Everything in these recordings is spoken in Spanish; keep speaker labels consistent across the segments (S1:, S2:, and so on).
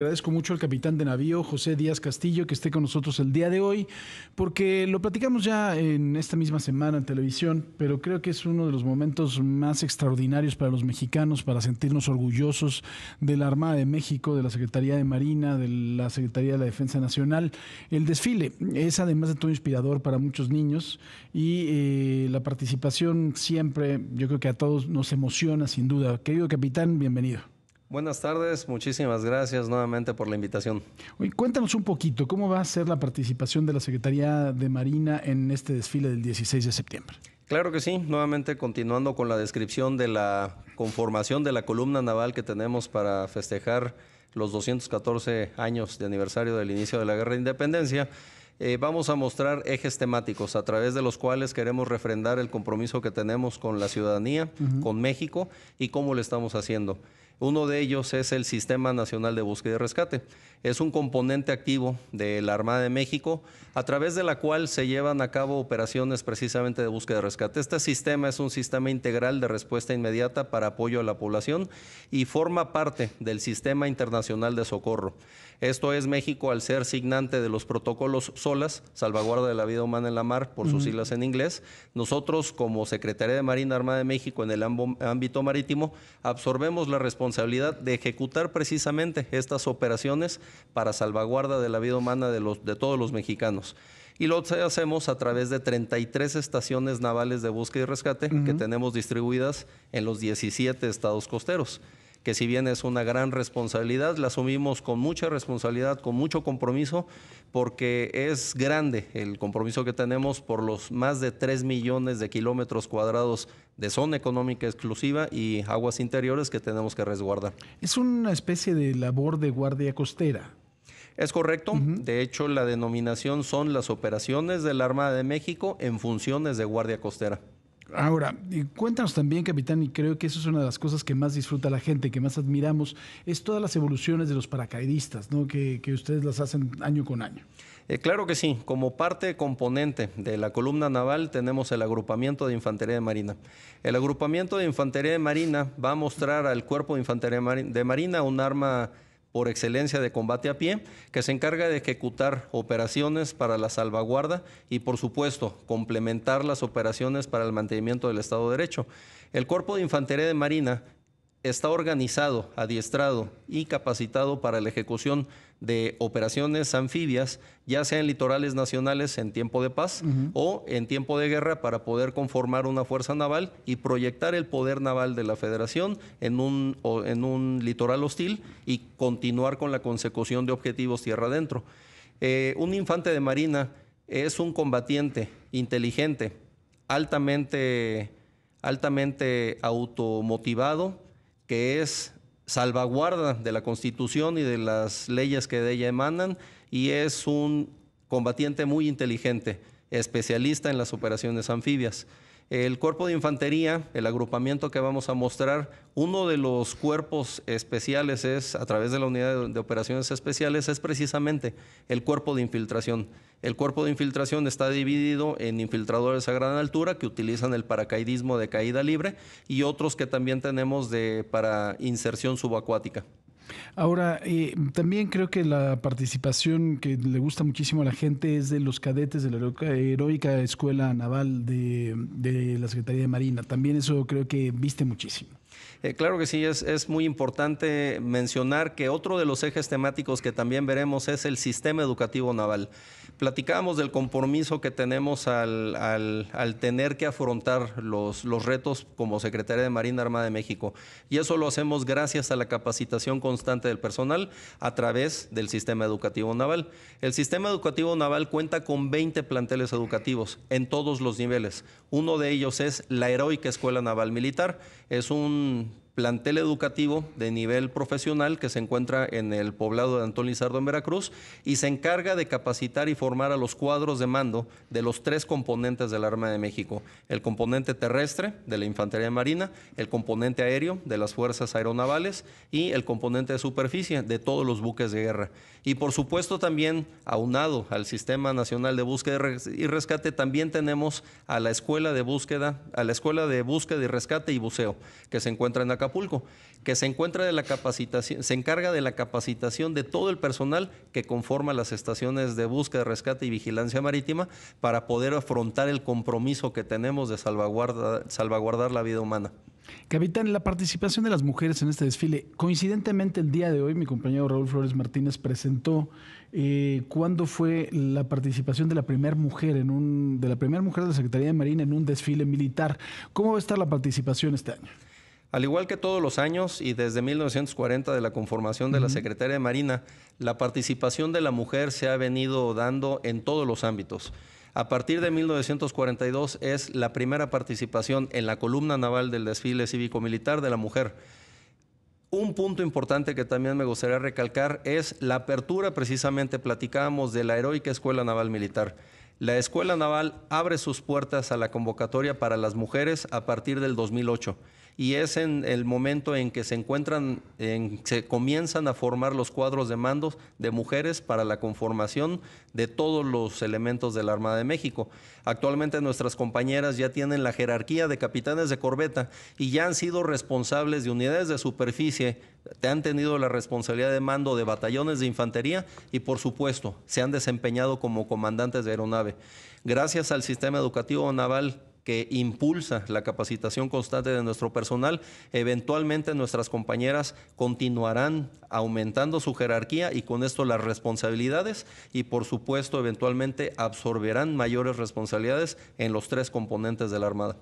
S1: Agradezco mucho al capitán de navío, José Díaz Castillo, que esté con nosotros el día de hoy, porque lo platicamos ya en esta misma semana en televisión, pero creo que es uno de los momentos más extraordinarios para los mexicanos, para sentirnos orgullosos de la Armada de México, de la Secretaría de Marina, de la Secretaría de la Defensa Nacional. El desfile es además de todo inspirador para muchos niños y eh, la participación siempre, yo creo que a todos nos emociona sin duda. Querido capitán, bienvenido.
S2: Buenas tardes, muchísimas gracias nuevamente por la invitación.
S1: Cuéntanos un poquito, ¿cómo va a ser la participación de la Secretaría de Marina en este desfile del 16 de septiembre?
S2: Claro que sí, nuevamente continuando con la descripción de la conformación de la columna naval que tenemos para festejar los 214 años de aniversario del inicio de la Guerra de Independencia. Eh, vamos a mostrar ejes temáticos a través de los cuales queremos refrendar el compromiso que tenemos con la ciudadanía, con México y cómo lo estamos haciendo. Uno de ellos es el Sistema Nacional de Búsqueda y Rescate. Es un componente activo de la Armada de México a través de la cual se llevan a cabo operaciones precisamente de búsqueda y rescate. Este sistema es un sistema integral de respuesta inmediata para apoyo a la población y forma parte del Sistema Internacional de Socorro. Esto es México al ser signante de los protocolos SOLAS, salvaguarda de la vida humana en la mar, por sus siglas en inglés. Nosotros, como Secretaría de Marina Armada de México en el ámbito marítimo, absorbemos la responsabilidad de ejecutar precisamente estas operaciones para salvaguarda de la vida humana de, los, de todos los mexicanos. Y lo hacemos a través de 33 estaciones navales de búsqueda y rescate que tenemos distribuidas en los 17 estados costeros que si bien es una gran responsabilidad, la asumimos con mucha responsabilidad, con mucho compromiso, porque es grande el compromiso que tenemos por los más de 3 millones de kilómetros cuadrados de zona económica exclusiva y aguas interiores que tenemos que resguardar.
S1: Es una especie de labor de guardia costera.
S2: Es correcto. De hecho, la denominación son las operaciones de la Armada de México en funciones de guardia costera.
S1: Ahora, cuéntanos también, capitán, y creo que eso es una de las cosas que más disfruta la gente, que más admiramos, es todas las evoluciones de los paracaidistas, ¿no? que, ustedes las hacen año con año.
S2: Eh, claro que sí, como parte componente de la columna naval tenemos el agrupamiento de infantería de marina. El agrupamiento de infantería de marina va a mostrar al cuerpo de infantería de marina un arma por excelencia de combate a pie, que se encarga de ejecutar operaciones para la salvaguarda y, por supuesto, complementar las operaciones para el mantenimiento del Estado de Derecho. El Cuerpo de Infantería de Marina está organizado, adiestrado y capacitado para la ejecución de operaciones anfibias, ya sea en litorales nacionales en tiempo de paz o en tiempo de guerra para poder conformar una fuerza naval y proyectar el poder naval de la Federación en un, en un litoral hostil y continuar con la consecución de objetivos tierra adentro. Eh, un infante de marina es un combatiente inteligente, altamente, altamente automotivado, que es salvaguarda de la Constitución y de las leyes que de ella emanan y es un combatiente muy inteligente, especialista en las operaciones anfibias. El cuerpo de infantería, el agrupamiento que vamos a mostrar, uno de los cuerpos especiales es, a través de la unidad de operaciones especiales, es precisamente el cuerpo de infiltración. El cuerpo de infiltración está dividido en infiltradores a gran altura que utilizan el paracaidismo de caída libre y otros que también tenemos de, para inserción subacuática.
S1: Ahora, eh, también creo que la participación que le gusta muchísimo a la gente es de los cadetes de la heroica Escuela Naval de, de la Secretaría de Marina. También eso creo que viste muchísimo.
S2: Eh, claro que sí, es, muy importante mencionar que otro de los ejes temáticos que también veremos es el sistema educativo naval. Platicábamos del compromiso que tenemos al, al, tener que afrontar los, los, retos como Secretaría de Marina Armada de México. Y eso lo hacemos gracias a la capacitación constante del personal a través del sistema educativo naval. El sistema educativo naval cuenta con 20 planteles educativos en todos los niveles. Uno de ellos es la Heroica Escuela Naval Militar. Es un um, plantel educativo de nivel profesional que se encuentra en el poblado de Antón Lizardo en Veracruz y se encarga de capacitar y formar a los cuadros de mando de los tres componentes del Arma de México, el componente terrestre de la Infantería Marina, el componente aéreo de las Fuerzas Aeronavales y el componente de superficie de todos los buques de guerra. Y por supuesto también aunado al Sistema Nacional de Búsqueda y Rescate también tenemos a la Escuela de Búsqueda, a la Escuela de Búsqueda y Rescate y Buceo, que se encuentra en Acapulco Que se encuentra de la capacitación, se encarga de la capacitación de todo el personal que conforma las estaciones de búsqueda, rescate y vigilancia marítima para poder afrontar el compromiso que tenemos de salvaguardar la vida humana.
S1: Capitán, la participación de las mujeres en este desfile, coincidentemente el día de hoy mi compañero Raúl Flores Martínez presentó eh, cuándo fue la participación de la primera mujer en un, de la primera mujer de la Secretaría de Marina en un desfile militar. ¿Cómo va a estar la participación este año?
S2: Al igual que todos los años y desde 1940 de la conformación de la Secretaría de Marina, la participación de la mujer se ha venido dando en todos los ámbitos. A partir de 1942 es la primera participación en la columna naval del desfile cívico-militar de la mujer. Un punto importante que también me gustaría recalcar es la apertura, precisamente platicábamos de la heroica Escuela Naval Militar. La Escuela Naval abre sus puertas a la convocatoria para las mujeres a partir del 2008 y es en el momento en que se encuentran, en, se comienzan a formar los cuadros de mandos de mujeres para la conformación de todos los elementos de la Armada de México. Actualmente nuestras compañeras ya tienen la jerarquía de capitanes de corbeta y ya han sido responsables de unidades de superficie, han tenido la responsabilidad de mando de batallones de infantería y por supuesto se han desempeñado como comandantes de aeronave. Gracias al sistema educativo naval que impulsa la capacitación constante de nuestro personal, eventualmente nuestras compañeras continuarán aumentando su jerarquía y con esto las responsabilidades y por supuesto eventualmente absorberán mayores responsabilidades en los tres componentes de la Armada.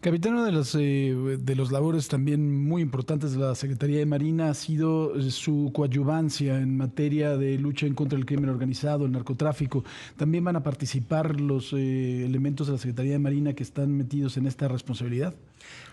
S1: Capitán, una de las eh, de los labores también muy importantes de la Secretaría de Marina ha sido eh, su coadyuvancia en materia de lucha contra del crimen organizado, el narcotráfico. ¿También van a participar los eh, elementos de la Secretaría de Marina que están metidos en esta responsabilidad?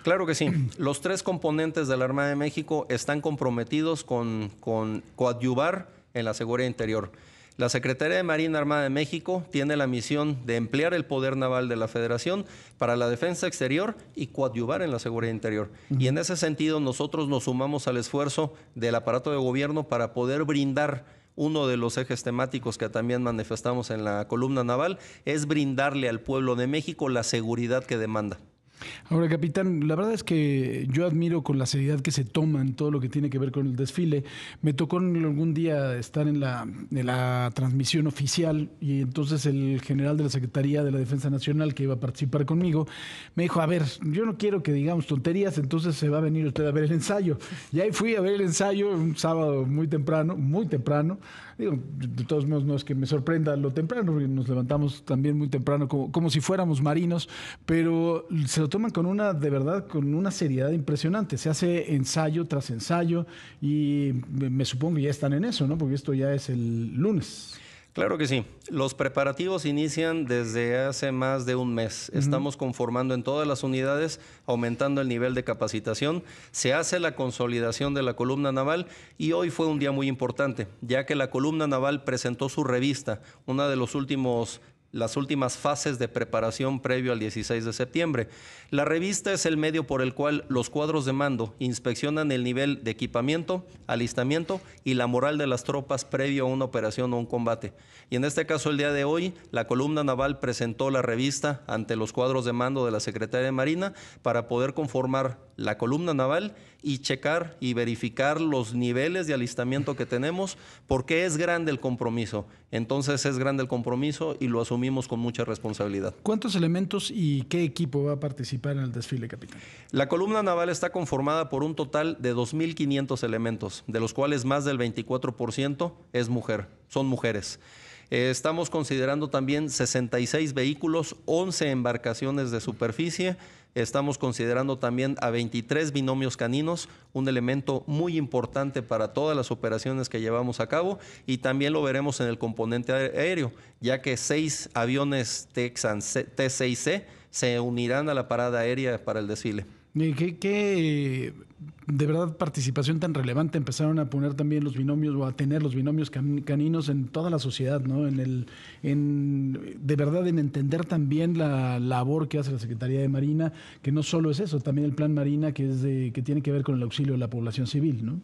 S2: Claro que sí. Los tres componentes de la Armada de México están comprometidos con, con coadyuvar en la seguridad interior. La Secretaría de Marina Armada de México tiene la misión de emplear el poder naval de la Federación para la defensa exterior y coadyuvar en la seguridad interior. Y en ese sentido nosotros nos sumamos al esfuerzo del aparato de gobierno para poder brindar uno de los ejes temáticos que también manifestamos en la columna naval es brindarle al pueblo de México la seguridad que demanda.
S1: Ahora, capitán, la verdad es que yo admiro con la seriedad que se toma en todo lo que tiene que ver con el desfile. Me tocó algún día estar en la, en la transmisión oficial y entonces el general de la Secretaría de la Defensa Nacional que iba a participar conmigo me dijo, a ver, yo no quiero que digamos tonterías, entonces se va a venir usted a ver el ensayo. Y ahí fui a ver el ensayo un sábado muy temprano, muy temprano. Digo, de todos modos no es que me sorprenda lo temprano, porque nos levantamos también muy temprano como, como si fuéramos marinos, pero se lo toman con una, de verdad, con una seriedad impresionante. Se hace ensayo tras ensayo y me, supongo que ya están en eso, ¿no? Porque esto ya es el lunes.
S2: Claro que sí. Los preparativos inician desde hace más de un mes. Estamos conformando en todas las unidades, aumentando el nivel de capacitación. Se hace la consolidación de la columna naval y hoy fue un día muy importante, ya que la columna naval presentó su revista, una de los últimos las últimas fases de preparación previo al 16 de septiembre. La revista es el medio por el cual los cuadros de mando inspeccionan el nivel de equipamiento, alistamiento y la moral de las tropas previo a una operación o un combate. Y en este caso, el día de hoy, la columna naval presentó la revista ante los cuadros de mando de la Secretaría de Marina para poder conformar la columna naval y checar y verificar los niveles de alistamiento que tenemos, porque es grande el compromiso. Entonces es grande el compromiso y lo asumimos con mucha responsabilidad.
S1: ¿Cuántos elementos y qué equipo va a participar en el desfile, capitán?
S2: La columna naval está conformada por un total de 2.500 elementos, de los cuales más del 24% es mujer, son mujeres. Eh, estamos considerando también 66 vehículos, 11 embarcaciones de superficie, Estamos considerando también a 23 binomios caninos, un elemento muy importante para todas las operaciones que llevamos a cabo y también lo veremos en el componente aéreo, ya que seis aviones Texan T6C se unirán a la parada aérea para el desfile.
S1: ¿Qué, de verdad participación tan relevante empezaron a poner también los binomios o a tener los binomios caninos en toda la sociedad, ¿no? En el, en, de verdad en entender también la labor que hace la Secretaría de Marina, que no solo es eso, también el plan Marina que es de, que tiene que ver con el auxilio de la población civil, ¿no?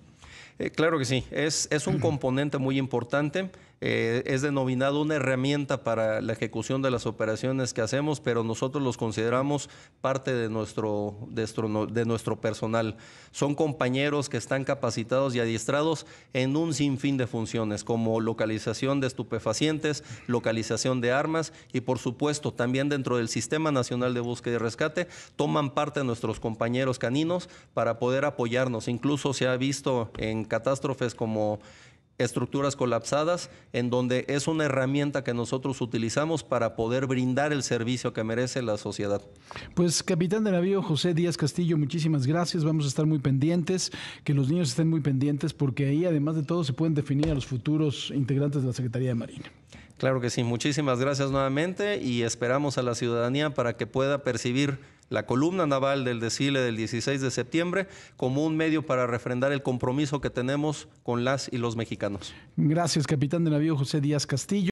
S2: Eh, claro que sí, es, es un componente muy importante. Eh, es denominado una herramienta para la ejecución de las operaciones que hacemos, pero nosotros los consideramos parte de nuestro, de nuestro, personal. Son compañeros que están capacitados y adiestrados en un sinfín de funciones, como localización de estupefacientes, localización de armas y, por supuesto, también dentro del Sistema Nacional de Búsqueda y Rescate, toman parte nuestros compañeros caninos para poder apoyarnos. Incluso se ha visto en catástrofes como estructuras colapsadas, en donde es una herramienta que nosotros utilizamos para poder brindar el servicio que merece la sociedad.
S1: Pues capitán de navío José Díaz Castillo, muchísimas gracias. Vamos a estar muy pendientes, que los niños estén muy pendientes, porque ahí además de todo se pueden definir a los futuros integrantes de la Secretaría de Marina.
S2: Claro que sí, muchísimas gracias nuevamente y esperamos a la ciudadanía para que pueda percibir la columna naval del desfile del 16 de septiembre como un medio para refrendar el compromiso que tenemos con las y los mexicanos.
S1: Gracias, capitán de navío José Díaz Castillo.